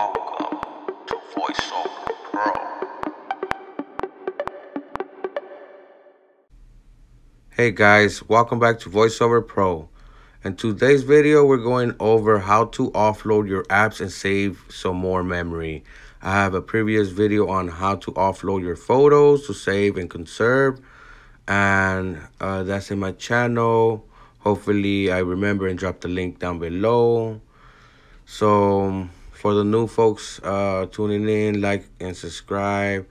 Welcome to VoiceOver Pro. Hey guys, welcome back to VoiceOver Pro. In today's video, we're going over how to offload your apps and save some more memory. I have a previous video on how to offload your photos to save and conserve. And uh, that's in my channel. Hopefully I remember and drop the link down below. So for the new folks uh, tuning in, like and subscribe.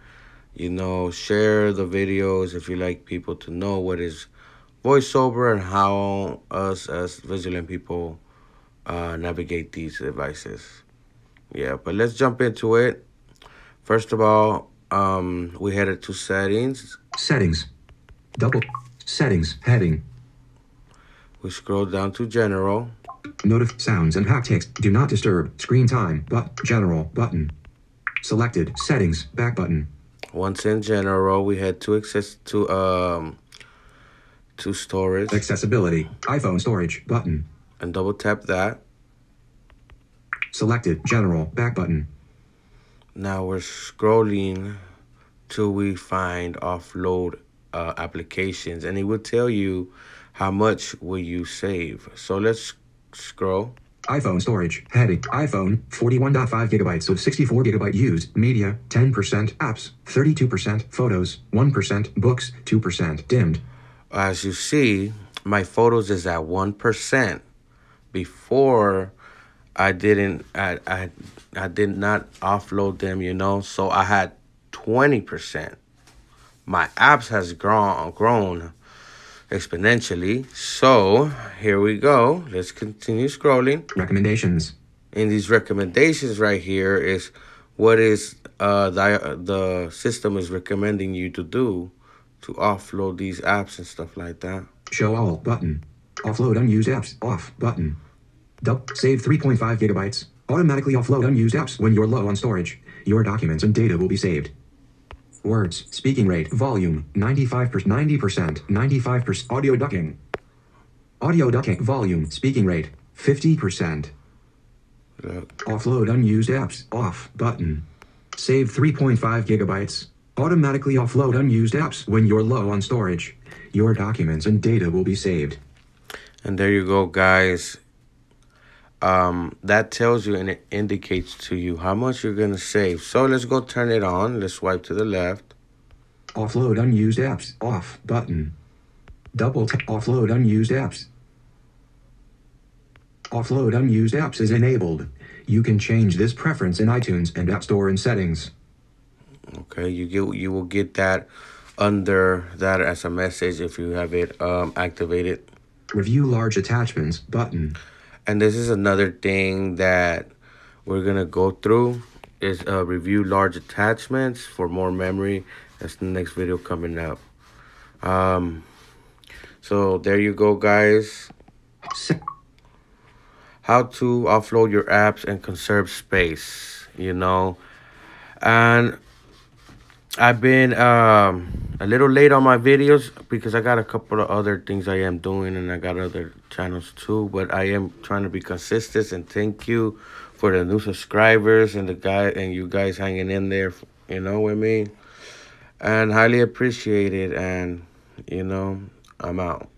You know, share the videos if you like people to know what is voiceover and how us as Vigilant people uh, navigate these devices. Yeah, but let's jump into it. First of all, um, we headed to settings. Settings. Double. Settings. Heading. We scroll down to general. Notif sounds and haptics. Do not disturb. Screen time. But general button. Selected. Settings. Back button. Once in general, we head to access to um to storage Accessibility. iPhone storage button. and double tap that. Selected. General. Back button. Now we're scrolling till we find offload uh, applications and it will tell you how much will you save. So let's scroll. iPhone storage. Heading. iPhone 41.5 gigabytes of 64 gigabyte used. Media 10%. Apps 32%. Photos 1%. Books 2%. Dimmed. As you see, my photos is at 1%. Before I didn't I I I did not offload them, you know. So I had 20%. My apps has grown grown exponentially. So, here we go. Let's continue scrolling. Recommendations. in these recommendations right here is what is uh the the system is recommending you to do to offload these apps and stuff like that. Show all button. Offload unused apps off button. Dub save 3.5 gigabytes. Automatically offload unused apps when you're low on storage. Your documents and data will be saved. Words, speaking rate, volume, 95%, 90%, 95%, audio ducking. Audio ducking, volume, speaking rate, 50%. Look, Offload unused apps off button. Save 3.5 gigabytes. Automatically offload unused apps when you're low on storage. Your documents and data will be saved. and there you go, guys. Um, that tells you and it indicates to you how much you're gonna save. So let's go turn it on. Let's swipe to the left. Offload unused apps off button. Double tap offload unused apps. Offload unused apps is enabled. You can change this preference in iTunes and App Store in settings. Okay, you get you will get that under that as a message if you have it um activated. Review large attachments button. And this is another thing that we're gonna go through is uh, review large attachments for more memory. That's the next video coming up. Um, so there you go, guys. How to offload your apps and conserve space. You know, and I've been um a little late on my videos because I got a couple of other things I am doing and I got other channels too. But I am trying to be consistent and thank you for the new subscribers and the guy and you guys hanging in there, you know, with me. And highly appreciate it. And you know, I'm out.